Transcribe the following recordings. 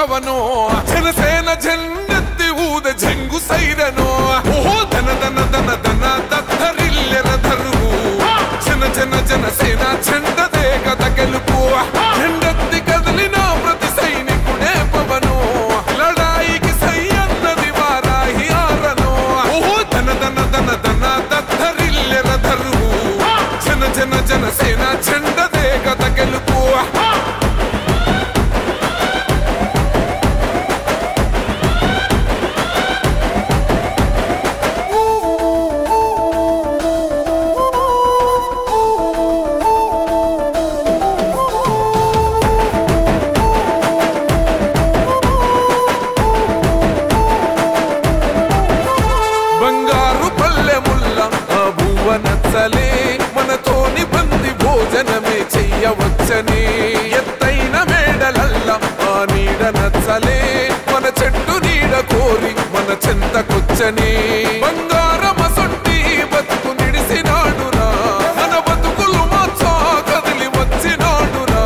పవనో జనసేన జెండెత్తి ఊద జంగు సైరనో ఓహో ధన ధన ధన ఆ భువ నచ్చలే మనతోని బంది భోజనమే చెయ్యవచ్చని. ఎత్తైన మేడలల్ల ఆ నీడ నచ్చలే మన చెట్టు నీడ కోరి మన చెంతకొచ్చని. బంగారమసొట్టి బతుకు నిడిసినాడురా మన బతుకులు మార్చా కదిలి వచ్చినాడురా.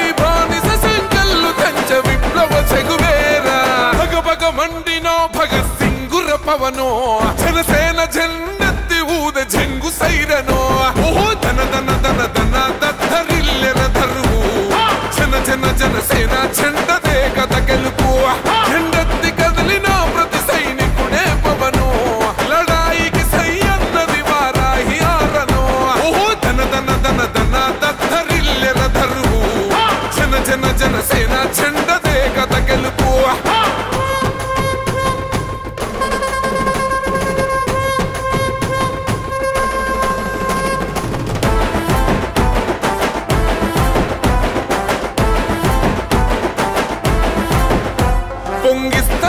ఈ బానిస సంకల్లు కంచ విప్లవ చెగువేరా. భగ భగ మండినో భగత్ సింగుర పవనో జనసేన జెండెత్తి canoa. O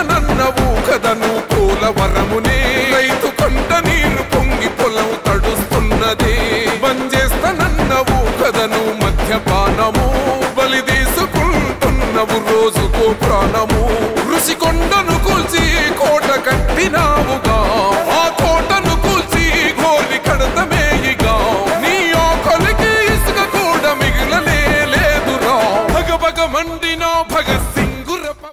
నన్నవు కదను పోలవరమునే రైతు కొండ నీరు పొంగి పొలం తడుస్తున్నది. బంజేస్తనన్నవు కదను మధ్యపానము. బలి తీసుకుంటున్నవు రోజుకో ప్రాణము. ఋషికొండను కూల్చి